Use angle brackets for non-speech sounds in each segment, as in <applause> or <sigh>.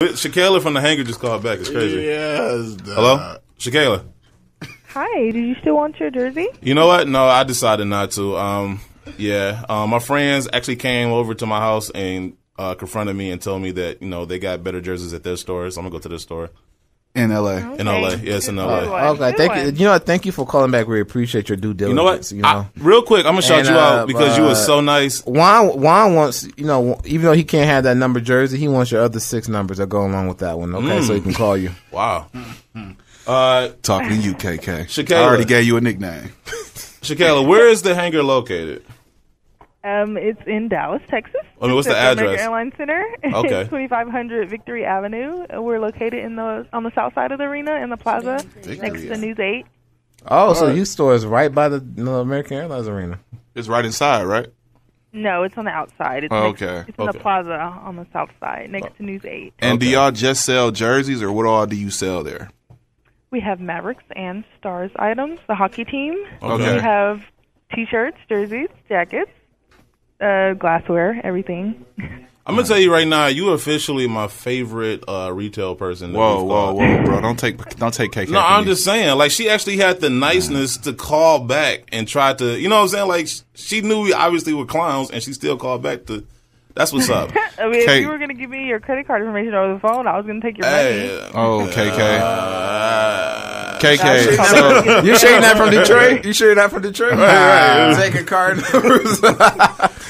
Shakayla from the hangar just called back. It's crazy. Yes. Hello, Shakayla. Hi, do you still want your jersey? You know what? No, I decided not to. Um, yeah, um, my friends actually came over to my house and uh, confronted me and told me that you know they got better jerseys at their stores. I'm gonna go to their store In LA. in LA. Yes, in LA. one. Okay, Good thank one. you. You know what? Thank you for calling back. We appreciate your due You know what? diligence. You know, I- real quick, I'm gonna shout And, you uh, out because you uh, were so nice. Juan Juan wants you know even though he can't have that number jersey, he wants your other six numbers that go along with that one. Okay, so he can call you. Wow. Uh, Talking to you, KK. Shakayla. I already gave you a nickname. <laughs> Shakayla, where is the hangar located? Um, it's in Dallas, Texas. I mean, what's the It's at address? American Airlines Center. <laughs> Okay. It's 2500 Victory Avenue. We're located in the on the south side of the arena in the plaza next to News 8. Oh, so you store is right by the you know, American Airlines Arena. It's right inside, right? No, it's on the outside. It's Oh, next- okay. It's in Okay. the plaza on the south side next to News 8. And do y'all just sell jerseys, or what all do you sell there? We have Mavericks and Stars items, the hockey team. Okay. We have T-shirts, jerseys, jackets, uh, glassware, everything. I'm gonna tell you right now, you are officially my favorite uh, retail person. Whoa, whoa, whoa, bro! <laughs> Don't take, don't take KK. No, I'm just saying, like she actually had the niceness to call back and try to, you know what I'm saying? Like she knew we obviously were clowns, and she still called back to. That's what's up. <laughs> I mean, Kate. if you were going to give me your credit card information over the phone, I was going to take your money. hey, Oh, KK. uh, KK. So, <laughs> You sure you're not from Detroit? You sure you're not from Detroit? right. Take a card numbers.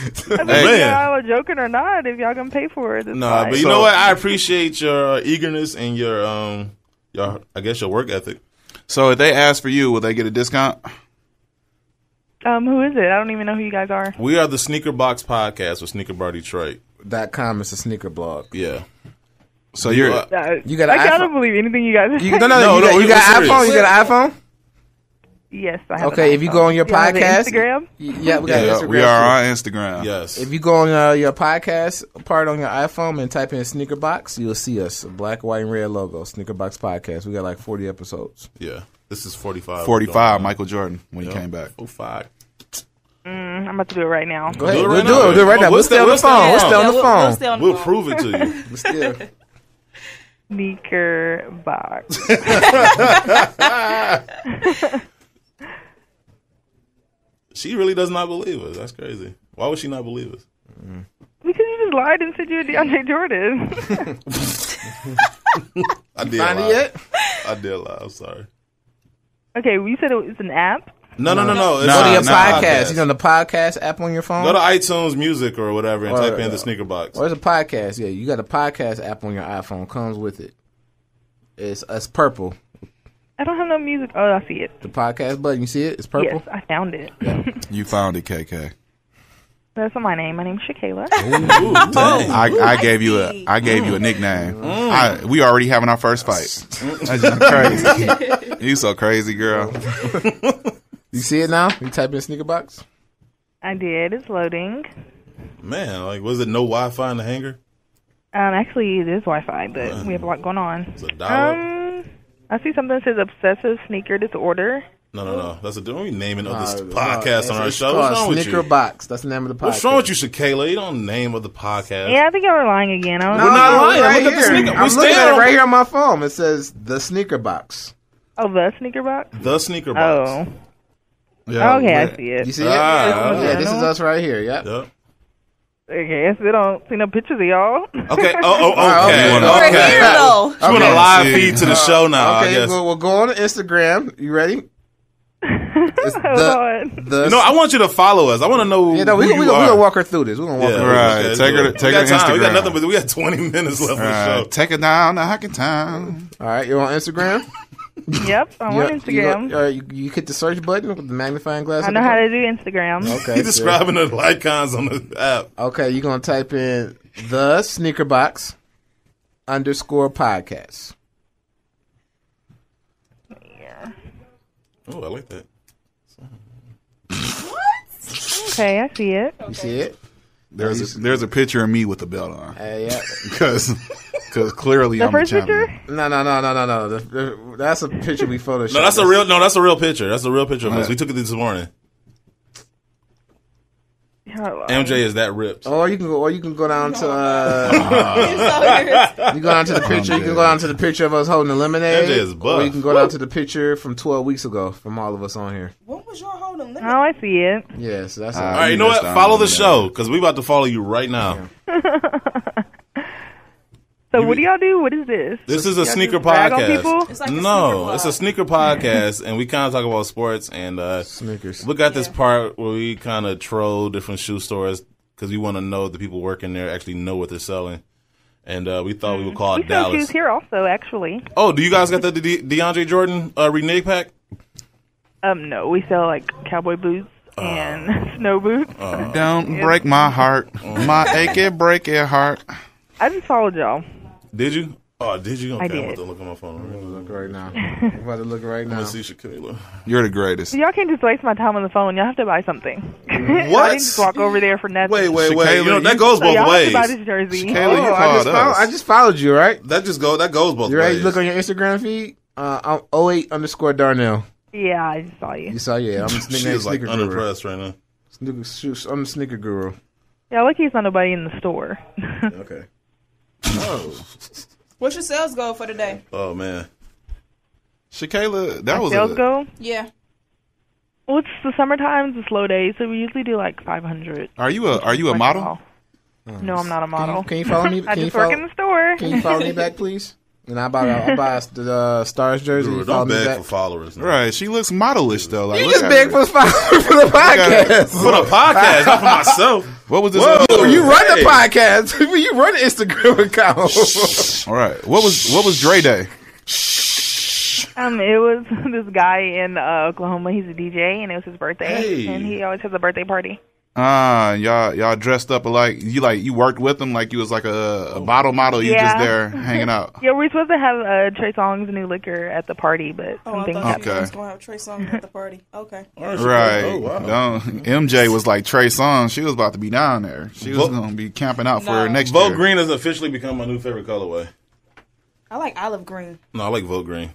<laughs> I mean, Man. yeah, I'm joking or not, if y'all gonna pay for it, it's Nah, fine. but you So- know what? I appreciate your uh, eagerness and your um, your I guess your work ethic. so if they ask for you, will they get a discount? Um, who is it? I don't even know who you guys are. We are the Sneaker Box Podcast with Sneaker Bar Detroit. Dot com is a sneaker blog. Yeah, So you're. uh, You got an I can't believe anything you guys. You, no, no, No, you no, got, we you got an iPhone. serious. You got an iPhone. Yes, I have. Okay, if you go on your You have podcast, Instagram. Yeah, we got yeah, Instagram. we too. are on Instagram. yes. If you go on uh, your podcast part on your iPhone and type in Sneaker Box, you'll see us. Black, white, and red logo. Sneaker Box Podcast. We got like 40 episodes. yeah, this is 45. 45, Michael Jordan, when he came back. Oh, five. Mm, I'm about to do it right now. Go ahead. Do it we'll right do now. it. Do it right Oh, now. We'll we'll stay on the phone. we'll We'll stay stay on on the we'll, phone. we'll stay on the We'll phone. prove it to you. <laughs> We'll still- Sneaker box. <laughs> <laughs> She really does not believe us. That's crazy. Why would she not believe us? because you just lied and said you were DeAndre Jordan. <laughs> I did Find lie. it yet? I did lie. I'm sorry. okay, well, you said it was an app. No, no, no, no. It's Nah, Go to your it's podcast. You know the podcast app on your phone? Go to iTunes Music or whatever and Or, type in uh, the Sneaker Box. Or it's a podcast. Yeah, you got a podcast app on your iPhone. Comes with it. It's it's purple. I don't have no music. Oh, I see it. The podcast button. You see it? It's purple. Yes, I found it. <laughs> You found it, KK. That's not my name. My name's Shakayla. Ooh, dang. <laughs> I, I gave you a I gave you a nickname. I, we already having our first fight. That's just crazy. <laughs> you so crazy, girl. You see it now? You type in Sneaker Box. I did. It's loading. Man, like, was it no Wi Fi in the hangar? Um, actually, it is Wi-Fi, but we have a lot going on. It's a dial Um, I see something that says obsessive sneaker disorder. No, no, no. That's a don't be naming of this Uh, podcast no, on our it's show. called What's wrong with Sneaker you? Box. That's the name of the podcast. What's wrong with you, Shakayla? You don't name of the podcast. Yeah, I think y'all are lying again. I don't No, We're not lying. Right Look at the sneaker- we I'm looking at it right here on my phone. It says the Sneaker Box. Oh, the sneaker box. The Sneaker Box. Oh, Yeah, okay, I see it. You see it? Ah, yeah, this is us right here. Yep. Yep. Okay, so they don't see no pictures of y'all. Okay. <laughs> Oh, oh, okay. okay. wanna- We're okay. here though. You want a live See. feed to the show now? I okay, guess. we'll, we'll go on to Instagram. You ready? <laughs> It's the, the You know, I want you to follow us. I want to know yeah, no, who we, we, you we, we are. gonna walk her through this. We're gonna walk Yeah, her through Right. okay, Take her do to- it. take we her got to. We got nothing, but we got 20 minutes left of the Uh, show. take it down to Hackentown. this. All right, you're on Instagram. <laughs> <laughs> Yep, I'm You- on You, Instagram. go- all right, you, you hit the search button with the magnifying glass. I on know how to do Instagram. Okay, <laughs> He's describing the icons on the app. Okay, you're gonna type in the Sneaker Box underscore podcast. Yeah. Oh, I like that. What? Okay, I see it. You see it? There's a, there's a picture of me with the belt on Uh, yeah. <laughs> because because clearly The I'm first the champion. picture? No, no, no, no, no, no. The, the, that's a picture we photoshopped. No, that's a real. No, that's a real picture. That's a real picture of us. We took it this morning. MJ is that ripped. Or you can go, or you can go down to uh, <laughs> So <laughs> you go down to the picture. You can go down to the picture of us holding the lemonade, MJ is or buff. you can go down to the picture from twelve weeks ago from all of us on here. what was your holding limit? Oh, I see it. Yeah, so that's Uh, all All right. right, you know what? Follow the show because we about to follow you right now. <laughs> So what do y'all do? What is this? This is a Y'all sneaker just brag on podcast. It's like a no, sneaker it's a sneaker <laughs> podcast, and we kind of talk about sports. And uh, Snickers. we got this part where we kind of troll different shoe stores because we want to know the people working there actually know what they're selling. And uh, we thought we would call We it sell Dallas. shoes here also, actually. Oh, do you guys got the De- DeAndre Jordan uh, renege pack? Um, no, we sell like cowboy boots Uh. and <laughs> snow boots. Don't break my heart, my achy breaky heart. I just followed y'all. Did you? Oh, did you? Okay, I I'm about to look on my phone. I'm gonna Look right now. I'm about to look right now. <laughs> Let's see, Shakayla. You're the greatest. Y'all can't just waste my time on the phone. Y'all have to buy something. <laughs> I What? didn't just walk over there for nothing. Wait, wait, wait. Shakayla, You know that goes So both y'all ways. have to buy this jersey. Shakayla, Oh, you I called just, followed, us. I just followed you, right? That just go. That goes both You right? ways. You look on your Instagram feed. Uh, I'm 08 underscore Darnell. Yeah, I just saw you. You saw, yeah. I'm the sneaker, is like guru. unimpressed right now. Sneaker, I'm the sneaker guru. Yeah, lucky it's not nobody in the store. <laughs> Okay. Oh. What's your sales goal for today? Oh man. Shakayla, that was Sales a, go? Yeah. Well, it's the summertime, it's a slow day, so we usually do like 500. Are you a Are you a model? No, I'm not a Can model. you, can you follow me? <laughs> I Can you just work in the store. can you follow me back, <laughs> please? And I buy, I buy the uh, Stars jersey. Dude, You don't beg back. for followers. now. Right, she looks modelish though. Like, You look just beg for followers <laughs> for the podcast. For the podcast, not for myself. What was this? Whoa. You run the podcast. <laughs> you run the Instagram account. <laughs> All right. What was What was Dre Day? Um, it was this guy in uh, Oklahoma. He's a DJ, and it was his birthday, Hey. and he always has a birthday party. Ah, y'all y'all dressed up like you like you worked with them like you was like a, a bottle model. You just there hanging out. <laughs> Yeah, we are supposed to have uh, Trey Songz new liquor at the party, but Oh, I something thought happened. you Okay. was gonna have Trey Songz at the party. Okay. <laughs> Right. Oh, wow. Don't, MJ was like Trey Songz. She was about to be down there. She was Volt- gonna be camping out for No. next Volt year. green has officially become my new favorite colorway. I like olive green. No, I like Volt green.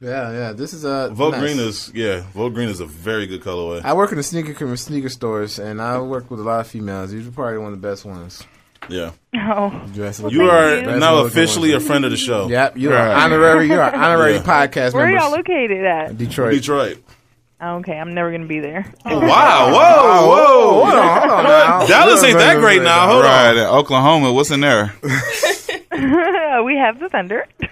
Yeah, yeah. This is a Volt nice. green is yeah. Volt green is a very good colorway. I work in the sneaker sneaker stores, and I work with a lot of females. You're probably one of the best ones. Yeah, Oh, Dress you are you. Now officially a friend of the show. Yep, you're Right. honorary. You're an <laughs> honorary Yeah. podcast where are y'all located at? Detroit. Detroit. Okay, I'm never gonna be there. Oh, wow! Whoa! Whoa! Hold on, hold on now. Dallas ain't that great now. Hold Right, on. at Oklahoma. What's in there? <laughs> <laughs> Uh, we have the Thunder. I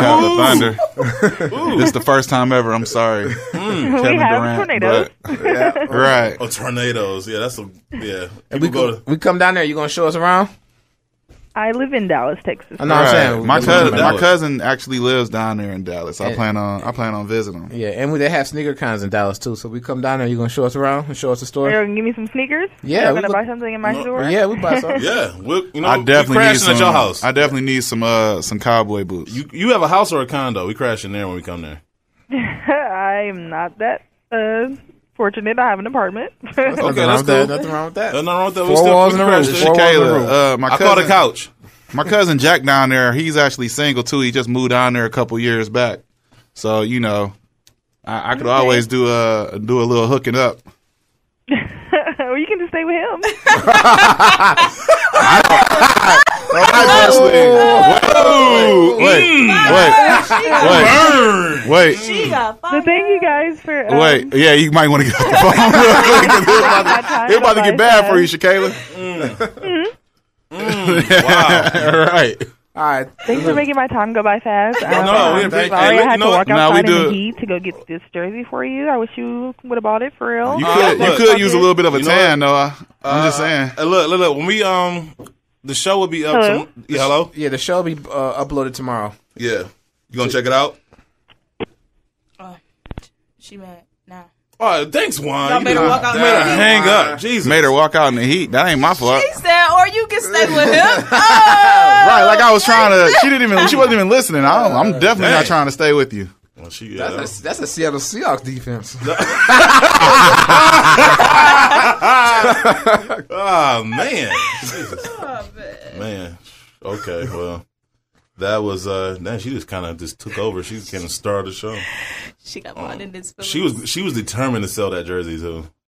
have the Thunder. this is the first time ever. I'm sorry, hmm. <laughs> we Kevin have Durant. tornadoes. but- right. Oh, tornadoes. Yeah, that's a yeah. And we, go go, to we come down there. You gonna show us around? I live in Dallas, Texas. i know i'm Right. saying. My cousin, my cousin actually lives down there in Dallas. I plan on, I plan on visiting. him. Yeah, and we, they have sneaker cons in Dallas too. So we come down there. You gonna show us around and show us the store? You're gonna give me some sneakers? Yeah, You're we gonna look- buy something in my No, store? yeah, we buy some. <laughs> yeah. We'll, you know, I we definitely need crashing some. at your house. I definitely need some, uh, some cowboy boots. you you have a house or a condo? We crash in there when we come there. <laughs> I'm not that uh, fortunate. I have an apartment. <laughs> Okay, Nothing that's with that. Nothing wrong with that. Nothing wrong with that. We Four still walls we in a room. Four there. walls in a room. Kayla, uh, my I caught a couch. my cousin Jack down there. He's actually single too. He just moved down there a couple years back. So you know, I, I could always do a do a little hooking up. <laughs> well, you can just stay with him. <laughs> Whoa! Wait, wait, wait, wait, She got so five. thank you guys for. Um, wait. Yeah, you might want to get off the phone real <laughs> quick 'cause it's about to, time it's about to get bad for you, fast. Shakayla. <laughs> Wow. right. All right. Thanks for making my time go by fast. Um, no, we I'm appreciate- sorry hey, I had to what? walk No, outside in the heat to go get this jersey for you. I wish you would have bought it for real. You Uh, could, you look. could use a little bit of a You tan, though. I, I'm just saying. Uh, look, look, look. When we um, the show will be up. Hello? Some, yeah, hello. Yeah, the show will be uh, uploaded tomorrow. Yeah, you gonna check it out? Oh, She mad now. Oh, thanks, Juan. Y'all You made her walk out you made her heat. hang up. Jesus. Made her walk out in the heat. That ain't my fault. He said, or you can stay with him. <laughs> Oh, Right, like I was trying to. She didn't even. She wasn't even listening. I, don't, I'm definitely not Dang. trying to stay with you. Well, she, yeah. That's uh, a, that's a Seattle Seahawks defense. oh <laughs> <laughs> man. Jesus. Man. Okay, well. That was uh man, she just kinda just took over. She kind of started the show. She got bought in this. She was she was determined to sell that jersey too.